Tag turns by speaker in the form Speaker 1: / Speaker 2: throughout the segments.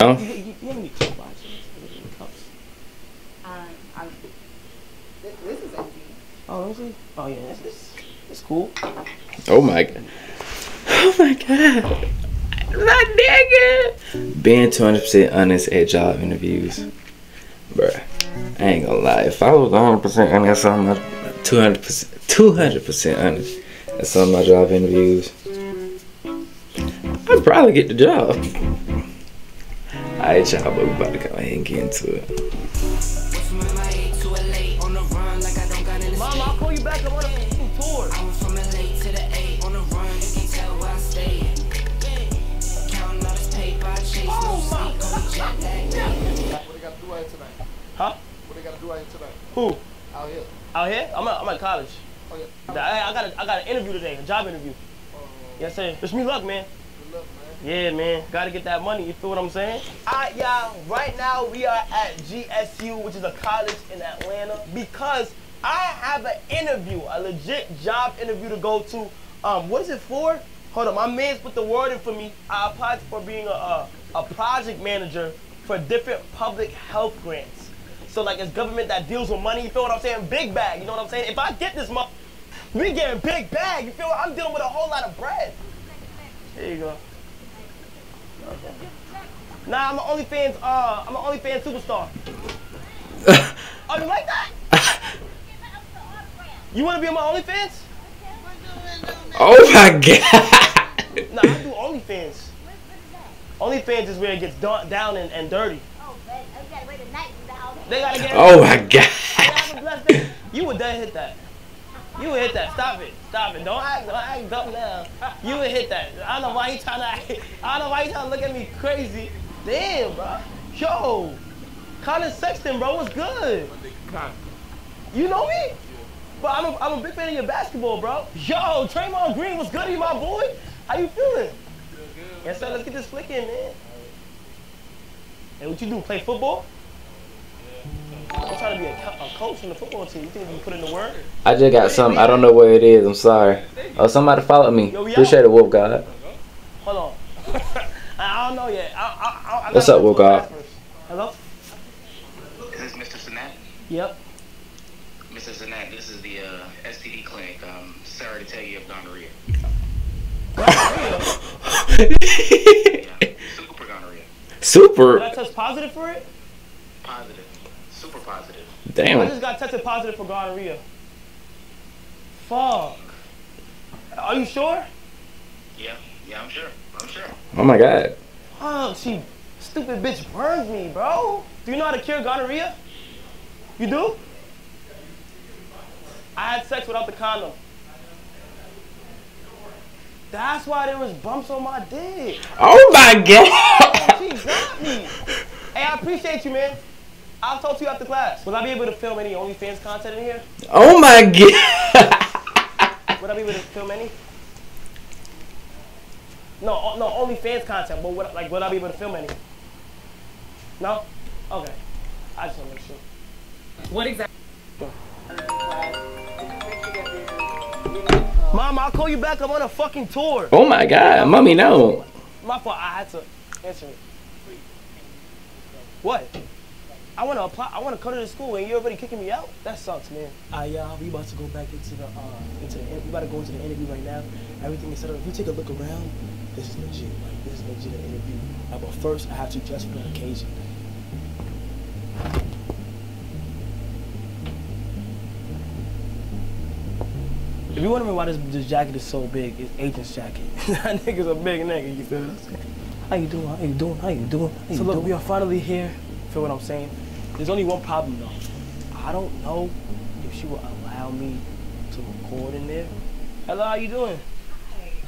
Speaker 1: Oh.
Speaker 2: You, you, you have any cup boxes? Any cups?
Speaker 3: Um, I'm, this, this is empty.
Speaker 2: Oh, let me see. Oh yeah, that's it's, it's cool.
Speaker 1: Oh my god. Oh my god. My nigga. Being 200% honest at job interviews. Bruh. I ain't gonna lie. If I was 100% honest on my 200%, 200% honest at some of my job interviews, I'd probably get the job. Alright, y'all, but we about to go ahead and get into it.
Speaker 2: Mom, I'll call you back. I'm on a fucking tour.
Speaker 4: Oh, what they gotta do out here tonight?
Speaker 2: Huh?
Speaker 4: What they gotta do out here tonight?
Speaker 2: Who?
Speaker 4: Out here.
Speaker 2: Out here? I'm at, I'm at college.
Speaker 4: Oh yeah.
Speaker 2: I, I got a, I got an interview today, a job interview. Oh. Yes, sir. Wish me luck, man.
Speaker 4: Good luck, man.
Speaker 2: Yeah, man. Gotta get that money. You feel what I'm saying? Alright, y'all. Right now we are at GSU, which is a college in Atlanta, because I have an interview, a legit job interview to go to. Um, what is it for? Hold on, my man's put the word in for me. I applied for being a, a, a project manager for different public health grants. So like it's government that deals with money, you feel what I'm saying? Big bag, you know what I'm saying? If I get this money, we getting big bag, you feel what I'm dealing with a whole lot of bread. Here you go. Nah, I'm an OnlyFans, uh, I'm an OnlyFans superstar. oh, you like that? You wanna be on my OnlyFans?
Speaker 1: Oh my god.
Speaker 2: Nah, I do OnlyFans. OnlyFans is where it gets done, down and, and dirty. They gotta get
Speaker 1: Oh my god.
Speaker 2: Have a blessed day. You would done hit that. You would hit that. Stop it. Stop it. Don't act, don't act dumb now. You would hit that. I don't know why he trying to. I don't know why he trying to look at me crazy. Damn, bro. Yo, Collin Sexton, bro, what's good? You know me? But I'm a, I'm a big fan of your basketball, bro. Yo, Draymond Green, what's good, you my boy? How you feeling? Yes, sir. Let's get this flick in, man. Hey, what you do? Play football? I'm trying to be a, co- a coach in the football team. You think you put in the work?
Speaker 1: I just got something. I don't know where it is. I'm sorry. Oh, somebody follow me.
Speaker 2: Yo, we
Speaker 1: Appreciate
Speaker 2: out.
Speaker 1: it, Wolf God.
Speaker 2: Hold on. I I don't know yet. I, I, I, I
Speaker 1: What's up,
Speaker 2: go to
Speaker 1: God?
Speaker 2: first. Hello?
Speaker 5: This Mr. Cenat.
Speaker 2: Yep.
Speaker 5: Mr. Cenat, this is the uh, STD clinic. Um, sorry to tell you of gonorrhea. Yeah, super gonorrhea.
Speaker 2: Did I test positive for it?
Speaker 5: Positive. Super positive.
Speaker 2: I just got tested positive for gonorrhea. Fuck. Are you sure?
Speaker 5: Yeah, yeah, I'm sure. I'm sure.
Speaker 1: Oh my god.
Speaker 2: Oh, she stupid bitch burned me, bro. Do you know how to cure gonorrhea? You do? I had sex without the condom. That's why there was bumps on my dick.
Speaker 1: Oh my god.
Speaker 2: She got me. Hey, I appreciate you, man. I'll talk to you after class. Will I be able to film any OnlyFans content in here?
Speaker 1: Oh my god.
Speaker 2: Would I be able to film any? No, o- no, OnlyFans content. But would, like, would I be able to film any? No. Okay. I just want to make sure.
Speaker 3: What exactly?
Speaker 2: Mom, I'll call you back. I'm on a fucking tour.
Speaker 1: Oh my god. Mommy, no.
Speaker 2: My fault. I had to answer it. What? I want to apply. I want to come to the school, and you're already kicking me out. That sucks, man. Uh, yeah, we about to go back into the uh, into the. We about to go into the interview right now. Everything is set up. If you take a look around, this is legit. Like this is legit an interview. Uh, but first, I have to dress for the occasion. If you're wondering why this, this jacket is so big, it's agent's jacket. that nigga's a big nigga, you feel what I'm saying? How you doing? How you doing? How you doing? How so look, we are finally here. Feel what I'm saying? There's only one problem though. I don't know if she will allow me to record in there. Hello, how you doing?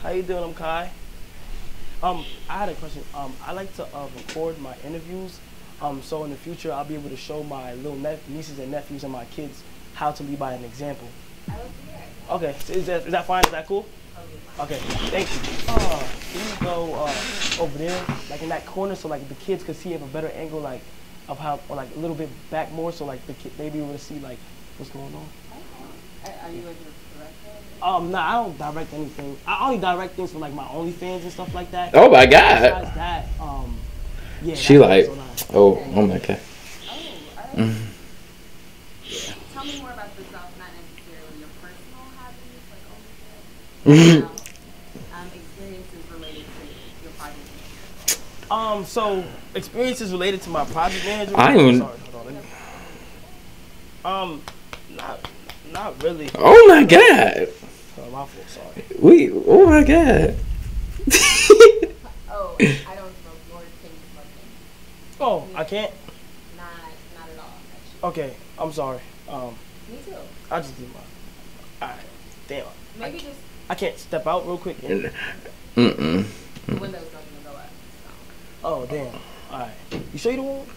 Speaker 2: How you doing? I'm Kai. Um, I had a question. Um, I like to uh, record my interviews. Um, so in the future, I'll be able to show my little nieces and nephews and my kids how to lead by an example. Okay, so is that, is that fine? Is that cool? Okay, thank you. Uh, can you go uh, over there, like in that corner, so like the kids could see have a better angle, like of how, or like a little bit back more, so like the kid they be able to see like what's going on.
Speaker 3: Are you like a director?
Speaker 2: Um, nah, I don't direct anything. I only direct things for like my OnlyFans and stuff like that.
Speaker 1: Oh my god.
Speaker 2: Besides that, um, Yeah.
Speaker 1: She
Speaker 2: that's
Speaker 1: like,
Speaker 2: so nice.
Speaker 1: oh, oh my god.
Speaker 3: Oh, alright.
Speaker 1: Mm-hmm.
Speaker 3: Tell me more about yourself, not necessarily your personal hobbies, like oh my god. um, experiences related to your project.
Speaker 2: Um, so experiences related to my project manager.
Speaker 1: I even-
Speaker 2: Sorry, hold on. let Um, not, not really.
Speaker 1: Oh my god.
Speaker 2: Oh, my fault. Sorry.
Speaker 1: We, oh my god.
Speaker 3: Oh, I don't smoke, nor can you smoke it.
Speaker 2: Oh, I can't.
Speaker 3: Not, not at all. Actually.
Speaker 2: Okay, I'm sorry. Um,
Speaker 3: Me too.
Speaker 2: I just did my. Alright, damn.
Speaker 3: Maybe just
Speaker 2: I can't step out real quick. and-
Speaker 1: Mm-mm.
Speaker 3: the windows don't even go up. So
Speaker 2: Oh, damn. Alright. You sure you don't want?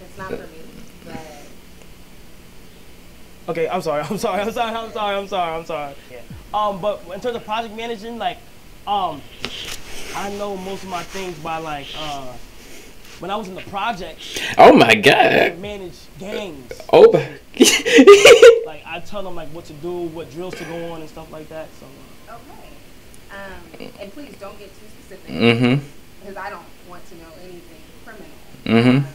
Speaker 3: it's not for me. But
Speaker 2: Okay, I'm sorry. I'm sorry. I'm sorry. I'm sorry. I'm sorry. I'm sorry. Yeah. Um, but in terms of project managing, like, um, I know most of my things by like, uh, when I was in the project.
Speaker 1: Oh my
Speaker 2: I
Speaker 1: god.
Speaker 2: managed gangs.
Speaker 1: Oh my.
Speaker 2: Like, I tell them like what to do, what drills to go on, and stuff like that. So. uh,
Speaker 3: okay. Um, and please don't get too specific
Speaker 1: mm-hmm.
Speaker 3: Because I don't want to know anything criminal.
Speaker 1: Mm-hmm.
Speaker 3: Um,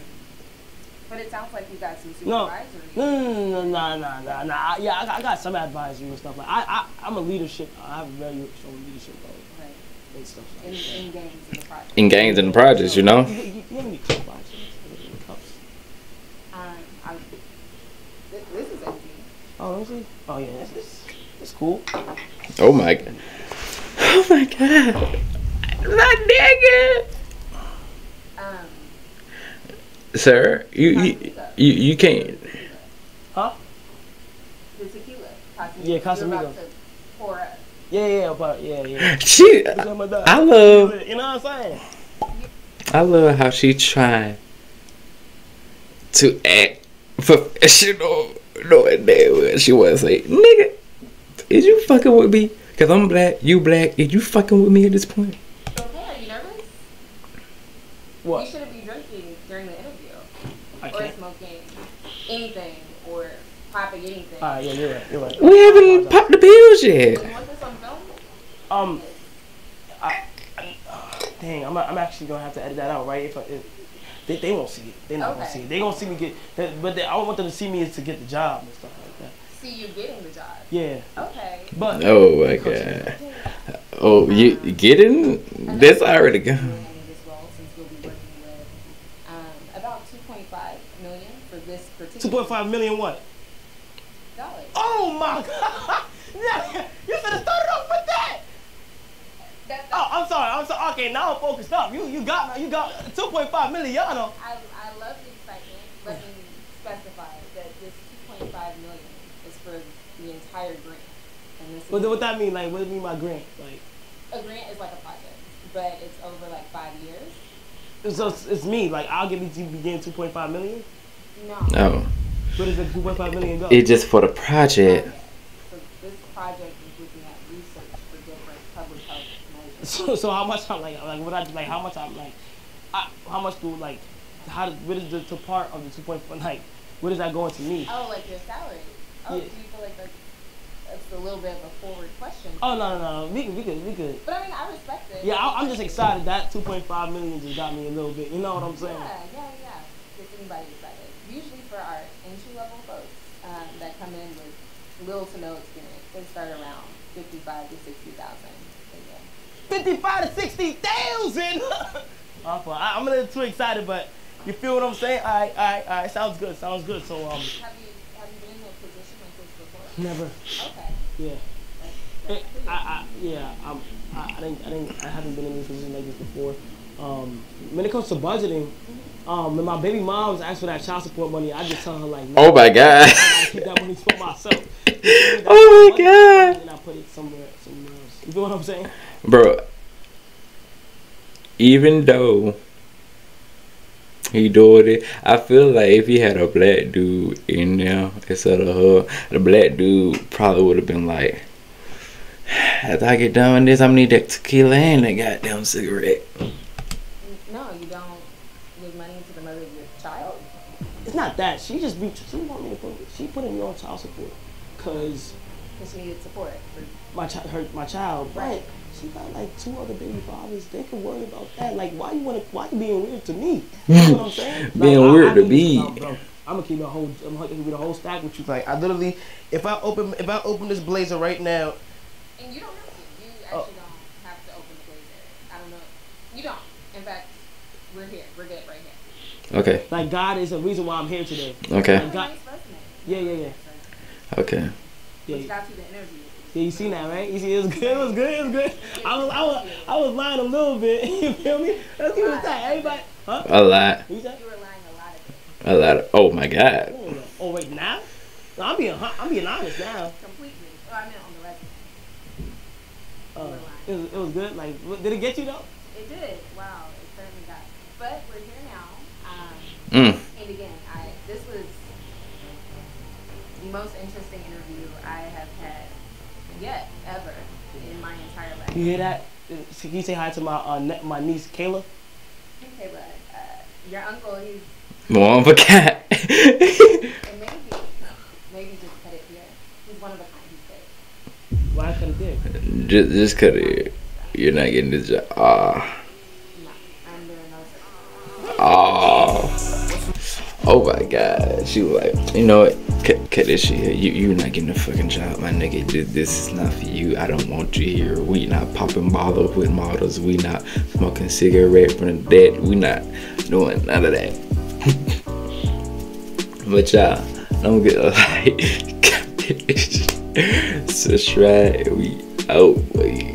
Speaker 3: but it sounds like you got some
Speaker 2: No.
Speaker 3: supervisory.
Speaker 2: No, no, no, no, no, no, no, no. I- Yeah, I got, I got some advisory and stuff. Like, I, I, I'm a leadership. I have a very strong leadership role
Speaker 3: Right.
Speaker 2: and stuff
Speaker 3: In,
Speaker 2: that.
Speaker 3: in games in the project.
Speaker 1: In gangs and projects, you know.
Speaker 2: You, you, you don't need two boxes. Cups.
Speaker 3: Um, I, this, this is empty.
Speaker 2: Oh, let me see. Oh yeah, that's, that's, that's cool.
Speaker 1: Oh my god. Oh my god. My nigga.
Speaker 3: Um,
Speaker 1: Sir, you you you, you can't.
Speaker 2: Huh?
Speaker 3: the tequila. Casamigos.
Speaker 2: Yeah,
Speaker 3: You're
Speaker 2: Casamigos.
Speaker 3: about to pour up.
Speaker 2: Yeah, yeah, but yeah, yeah.
Speaker 1: She.
Speaker 2: Look at my dog.
Speaker 1: I love.
Speaker 2: You know what I'm saying?
Speaker 1: I love how she trying to act professional, knowing damn well she was say, nigga, is you fucking with me? Cause I'm black, you black, is you fucking with me at this point?
Speaker 3: Okay, are you nervous? You
Speaker 2: What?
Speaker 3: shouldn't be drinking during the interview.
Speaker 2: I
Speaker 3: or
Speaker 2: can't.
Speaker 3: smoking anything or popping anything.
Speaker 2: Alright, yeah, you're right. You're right.
Speaker 1: We haven't popped the pills yet.
Speaker 3: You want this on film?
Speaker 2: Um, I, I, dang, I'm, I'm actually gonna have to edit that out, right? If, I, if they, they won't see it, they're not gonna see it. They gonna see me get, that- but they, I want them to see me is to get the job and stuff like that.
Speaker 3: See you getting the job.
Speaker 2: Yeah,
Speaker 3: Okay.
Speaker 2: but
Speaker 1: Oh my god. Oh, you you getting? That's already gone.
Speaker 3: in since you'll be working with um, about 2.5 million for this particular
Speaker 2: point five million what?
Speaker 3: Dollars.
Speaker 2: Oh my god! You should have started off with that.
Speaker 3: That,
Speaker 2: Oh, I'm sorry. I'm sorry. Okay, now I'm focused up. You you got you got 2.5 million. Y'all know.
Speaker 3: I, I love the excitement. Let me specify that this 2.5 million is for the entire grant. And this
Speaker 2: What
Speaker 3: is,
Speaker 2: what that mean? Like what do you mean by grant? Like
Speaker 3: a grant is like a project, but it's over like five years.
Speaker 2: so it's, it's me. Like I'll give you to begin 2.5 million.
Speaker 3: No.
Speaker 1: No,
Speaker 2: Where does 2.5 million go?
Speaker 1: it's just for the project.
Speaker 3: So this project is looking at research for different public health measures.
Speaker 2: So, so how much I'm like like what I like how much I'm like I, how much do like how does what is the to part of the 2.5 like what does that go into me?
Speaker 3: Oh, like your salary. Oh,
Speaker 2: Yeah.
Speaker 3: do you feel like that's, that's a little bit of a forward question?
Speaker 2: Oh no no no we could we could we could.
Speaker 3: But I mean, I respect it.
Speaker 2: Yeah, I, I'm just excited that 2.5 million just got me a little bit. You know what I'm saying?
Speaker 3: Yeah, yeah, yeah. Gets anybody excited. For our entry level folks um, that come in with little to no experience, they start around fifty-five to sixty thousand. Yeah.
Speaker 2: 55 to 60,000. Awful. I, I'm a little too excited, but you feel what I'm saying? All right, all right, all right. Sounds good. Sounds good. So um,
Speaker 3: Have you have you been in a position like this before?
Speaker 2: never.
Speaker 3: Okay.
Speaker 2: Yeah.
Speaker 3: That's,
Speaker 2: It, I, I, yeah, I'm, I, I, didn't, I, didn't, I haven't been in a position like this before. Um, when it comes to budgeting, um, when my baby moms ask for that child support money, I just tell her like, no,
Speaker 1: Oh my god.
Speaker 2: I keep that money for myself.
Speaker 1: Oh my God.
Speaker 2: And I put it somewhere, somewhere else. You feel what I'm saying?
Speaker 1: Bro, even though he doing it, I feel like if he had a black dude in there instead of her, the black dude probably would have been like, after I get done with this, I'm gonna need that tequila and that goddamn cigarette.
Speaker 3: No, you don't give money to the mother of your child.
Speaker 2: It's not that. She just be, she want me to put, she putting me on child support, cause
Speaker 3: Because she needed support. For,
Speaker 2: my child, her, my child, but
Speaker 3: Right.
Speaker 2: she got like two other baby fathers. They can worry about that. Like, why you wanna? Why you being weird to me? You know what I'm saying?
Speaker 1: Being
Speaker 2: Like,
Speaker 1: weird to
Speaker 2: can-
Speaker 1: me.
Speaker 2: no, bro, I'm gonna keep a whole. I'm gonna keep a whole stack with you. Like, I literally, if I open, if I open this blazer right now,
Speaker 3: And you don't have to. You actually
Speaker 2: Oh.
Speaker 3: don't have to open the blazer. I don't know. You don't. In fact, we're here. We're good right here.
Speaker 1: Okay.
Speaker 2: like, God is the reason why I'm here today.
Speaker 1: Okay.
Speaker 3: Have a
Speaker 2: got-
Speaker 3: nice resume.
Speaker 2: Yeah, yeah, yeah.
Speaker 1: Okay.
Speaker 2: Yeah,
Speaker 3: Which got you the interview.
Speaker 2: yeah, you seen that, right? You see, it was good. It was good. It was good. I was, I was, I was lying a little bit. You feel me? Let's keep it tight. Everybody, huh?
Speaker 1: A lot.
Speaker 2: You said?
Speaker 3: You were lying a lot of.
Speaker 1: A lot. Of, oh my God.
Speaker 2: Oh, Oh wait, now? No, I'm being, I'm being honest now.
Speaker 3: Completely. Oh, I meant on the resume.
Speaker 2: Uh, it was, it was good. Like, did it get you though?
Speaker 3: It did. Wow. It certainly got. But we're here now. Um,
Speaker 1: Mm.
Speaker 3: and again, I this was the most interesting interview I have had yet ever in my entire life.
Speaker 2: You hear that? Uh, Can you say hi to my uh, ne- my niece Kayla?
Speaker 3: Okay, but uh, your uncle, he's
Speaker 1: More of a cat.
Speaker 3: and maybe maybe just cut it here. He's one of a kind. He's great.
Speaker 2: Why I cut it there?
Speaker 1: just, just cut it. You're not getting this job. Ah. Oh. Oh my god. She was like, you know what? Cut, cut this shit. You, you're not getting a fucking job, my nigga. This, is not for you. I don't want you here. We not popping bottles with models. We not smoking cigarette from the dead. We not doing none of that. but y'all, don't get like, subscribe. We out, boy.